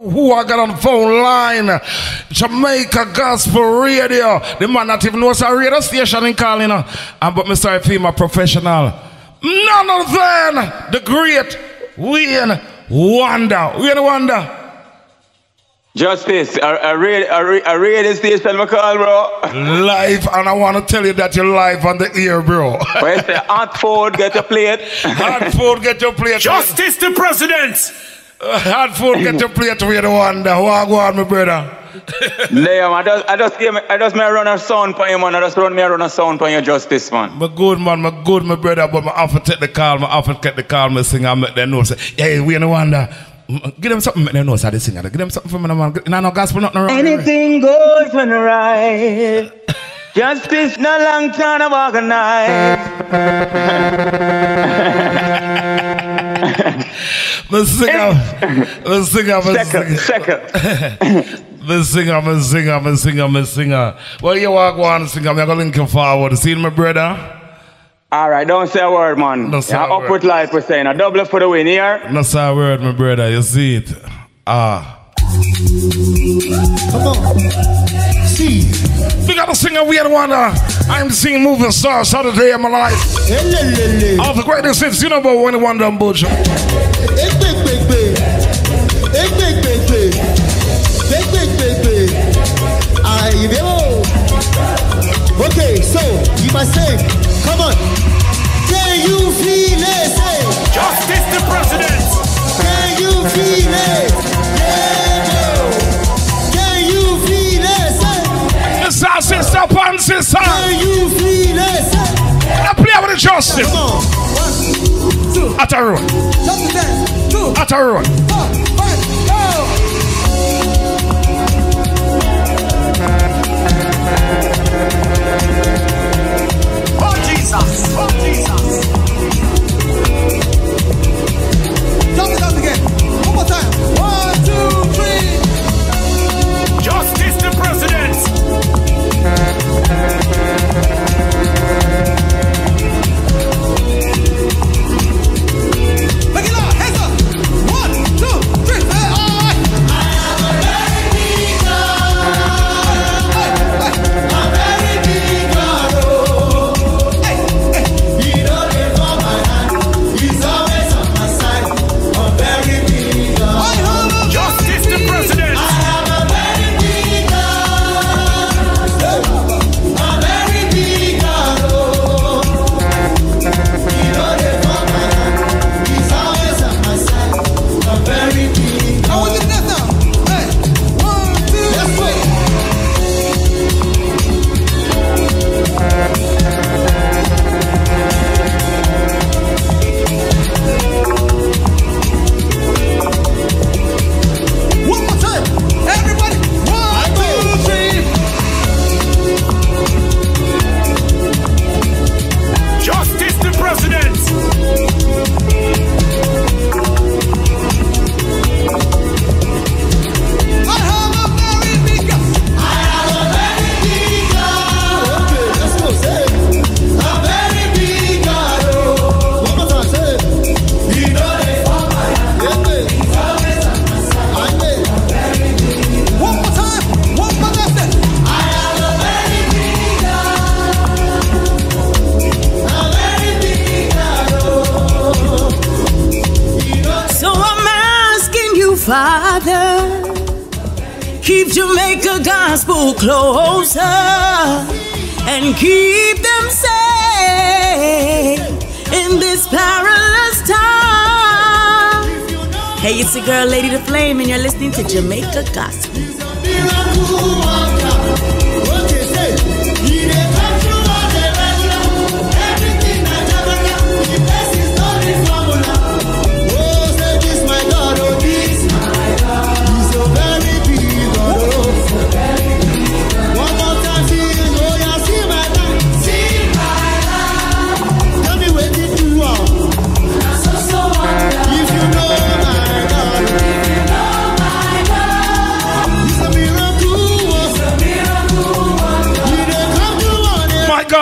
Who I got on the phone line? Jamaica Gospel Radio. The man not even knows a radio station in calling. Uh, and but Mr. I my professional. None other than the great Wayne Wonder. Wayne Wonder. Justice, a, a, radio, a, a radio station, I call, bro. Live, and I want to tell you that you're live on the air, bro. Where's the Hot Ford, get your plate. Hot Ford, get your plate. Justice the President. Uh, hard Ford, get your plate with the wonder. What go on, my brother? Liam, I just, I just, give me, I just may run a sound for you, man. I just run me run a sound for your justice, man. My good man, my good, my brother, but my often take the call, my often get the call, my sing, I make them know, say, yeah, we in the wonder. Give them something, make them know how they sing. Give them something for me, man. No, no gospel, nothing wrong. Anything goes when the right. Justice, no long time of organize. Let's sing up. Let's sing up. Let's Second, second. Let's sing up, let's sing up, let's sing up, let's sing up. Well, you walk on, sing up. I'm going to link you forward. See my brother? All right, don't say a word, man. Don't say yeah, a up word. with life, we're saying. A double for the win here. That's a word, my brother. You see it? Ah. Come on. See. We got to sing a weird wonder. I'm seeing moving stars Saturday in my life. All the greatest hits, you know about when wonder and bullshit. Okay, so you must say, come on. Can you feel it? Say, Justice the President. can you feel it? Yeah, no. Can you feel it? Say, our sister, pan sister. can you feel it? Say, I play with the justice. come on. One, two, At a road. jump the dance. Two, At a road. Father, keep Jamaica gospel closer and keep them safe in this perilous time. Hey, it's your girl, Lady Da Flame, and you're listening to Jamaica Gospel.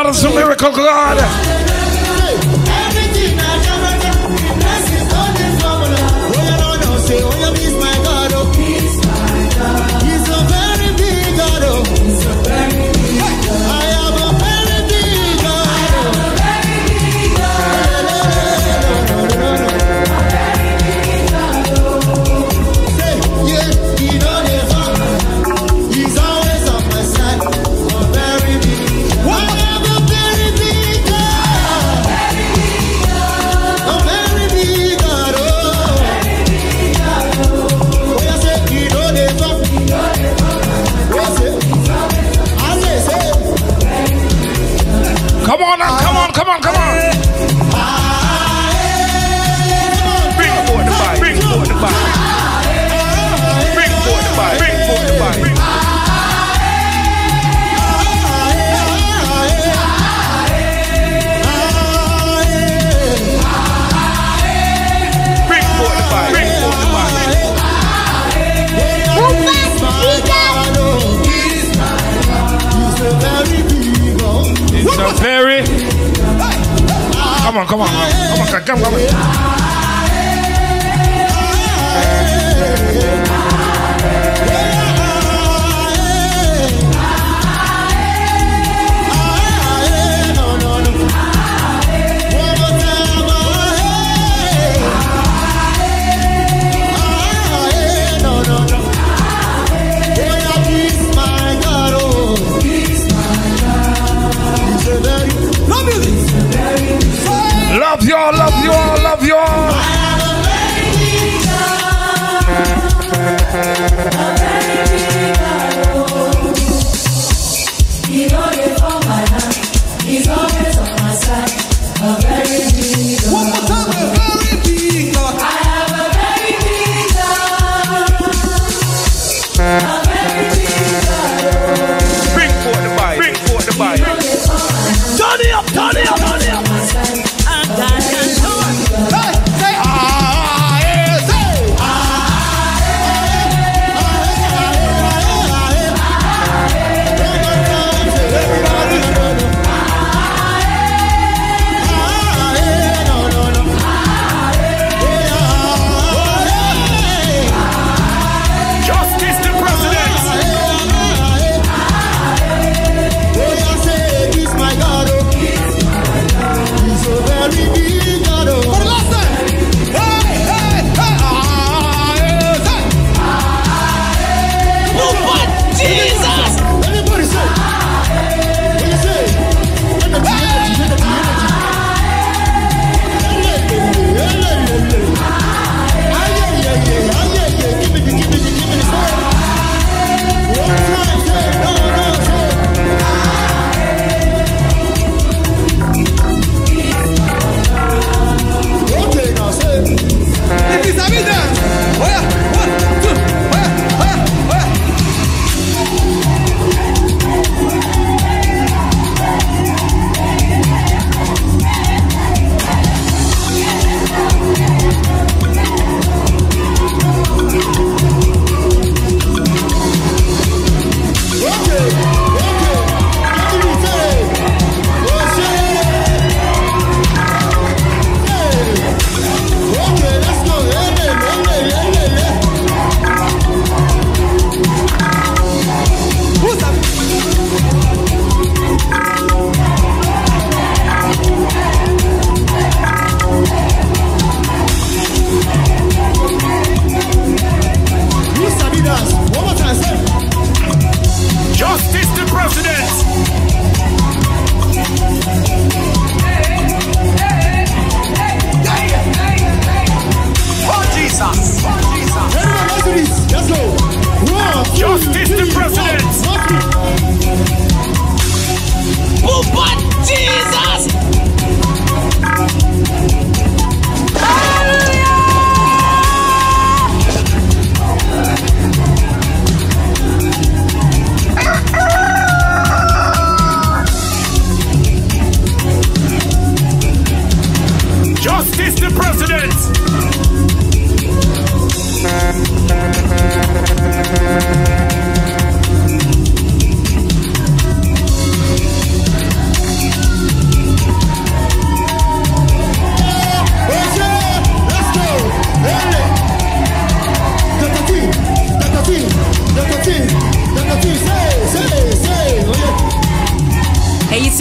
God is a miracle God. Come, come. You all, love you all, love you all.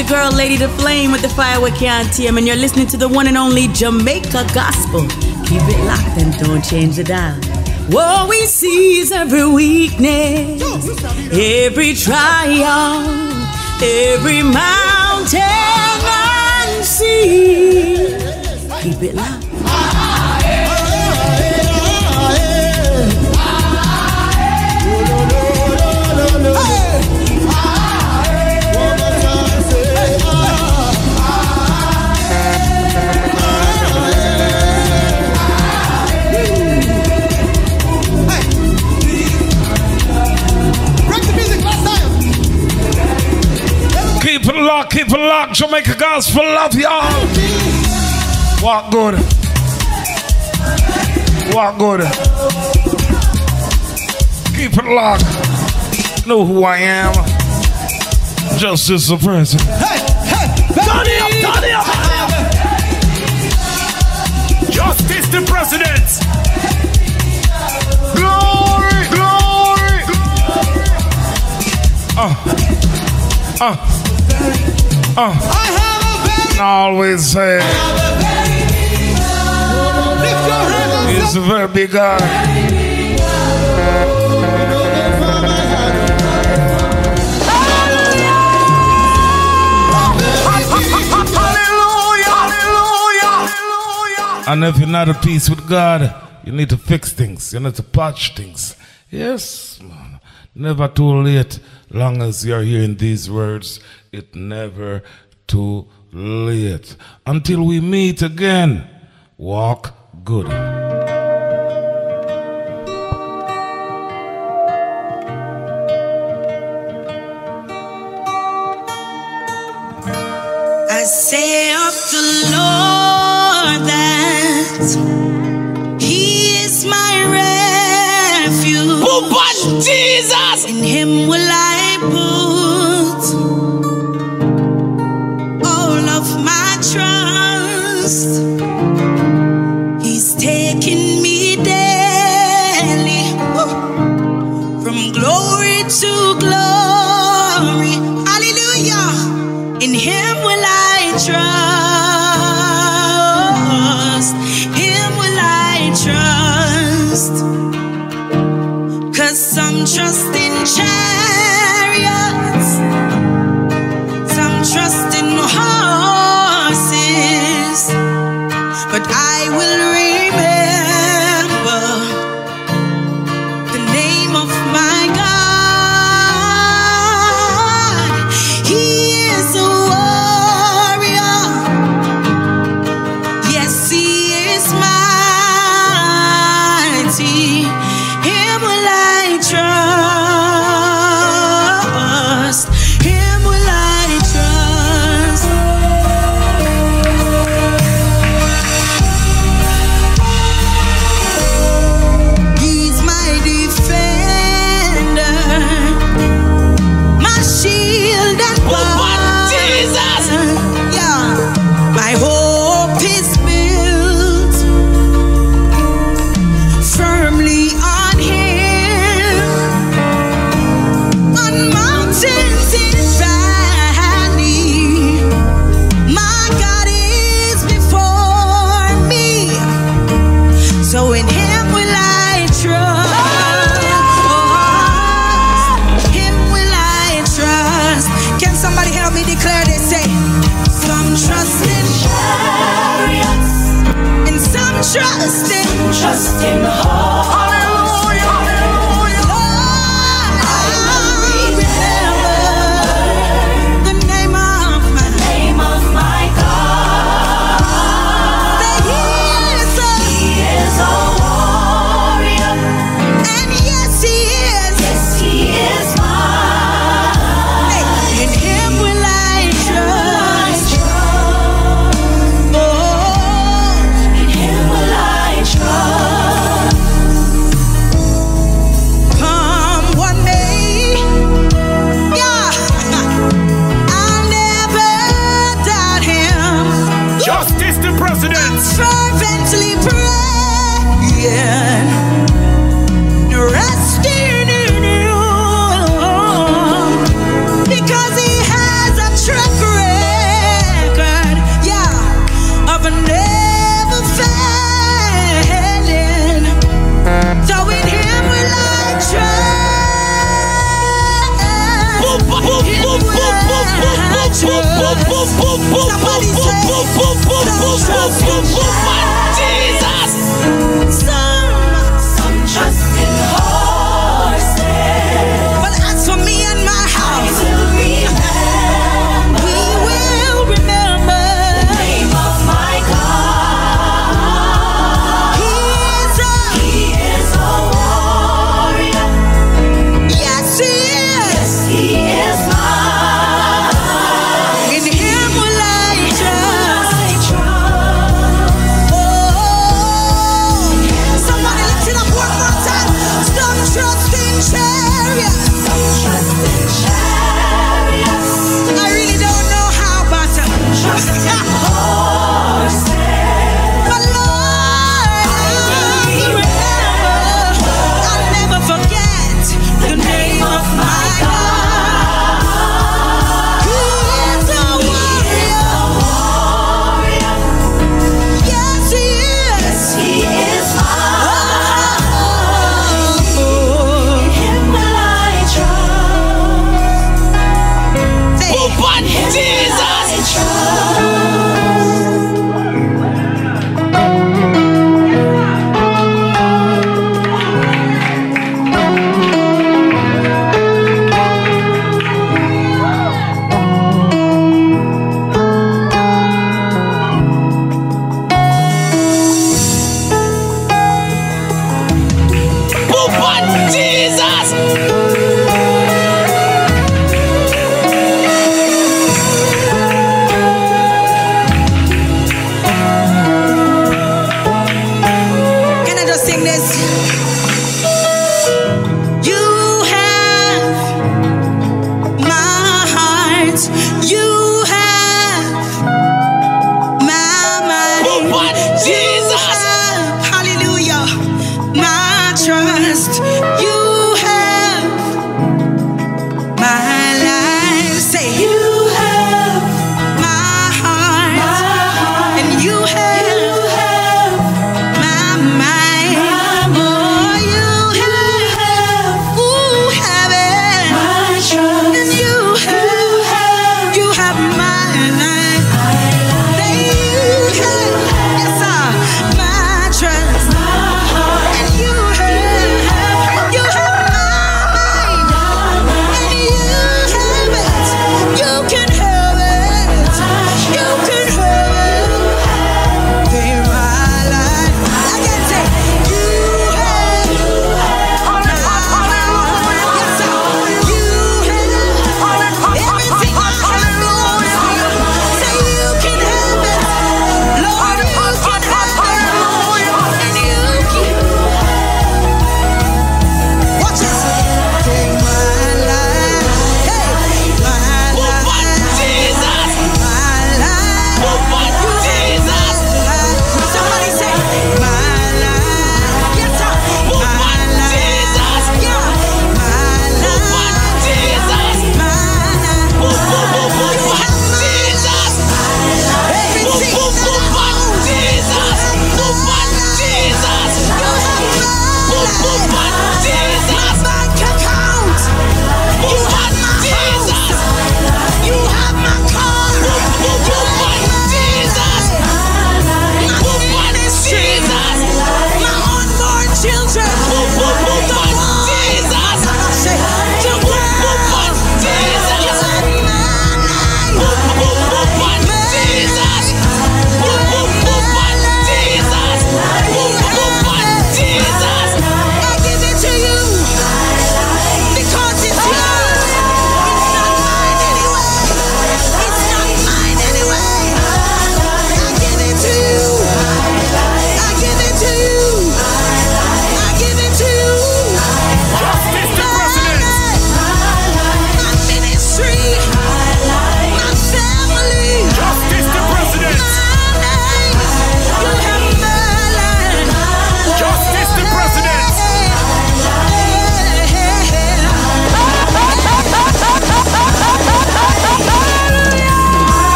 Your girl, Lady Da Flame with the fire with can't and you're listening to the one and only Jamaica Gospel. Keep it locked and don't change the dial. What we see is every weakness, every trial, every mountain sea. Keep it locked. Jamaica Gospel, love y'all. Walk good. Walk good. Keep it locked. Know who I am. Justice the president. Hey, hey, turn it up, turn it up. president. Glory, glory. Uh, uh. Uh, I have a very, I always say lift your hands and he's a very big God. And if you're not at peace with God, you need to fix things. You need to patch things. Yes, man. Never too late. Long as you're hearing these words, it never too late. Until we meet again, walk good. I say of the Lord that He is my refuge. Oh, but Jesus. In Him will I trust. Him will I trust. Cause some trust in trust in the heart.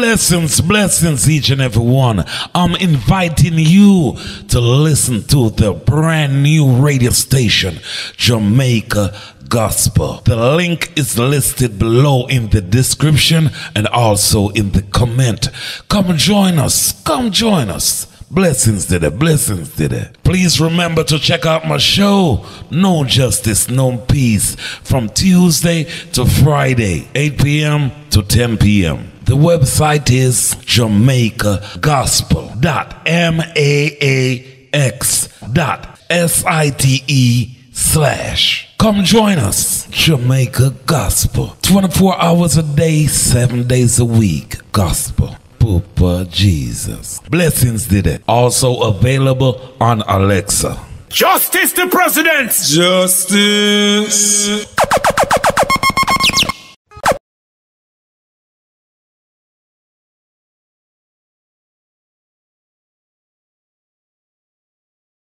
Blessings, blessings, each and every one. I'm inviting you to listen to the brand new radio station, Jamaica Gospel. The link is listed below in the description and also in the comment. Come join us. Come join us. Blessings to blessings to. Please remember to check out my show, No Justice, No Peace, from Tuesday to Friday, 8 p.m. to 10 p.m. The website is Jamaica Gospel dot M A A X dot S I T E slash. Come join us, Jamaica Gospel. 24 hours a day, 7 days a week. Gospel. Poopa Jesus. Blessings did it. Also available on Alexa. Justice the president. Justice.